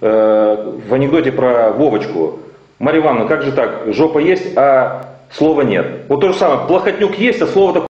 э, в анекдоте про Вовочку. Марья Ивановна, как же так, жопа есть, а слова нет. Вот то же самое, плохотнюк есть, а слова такое.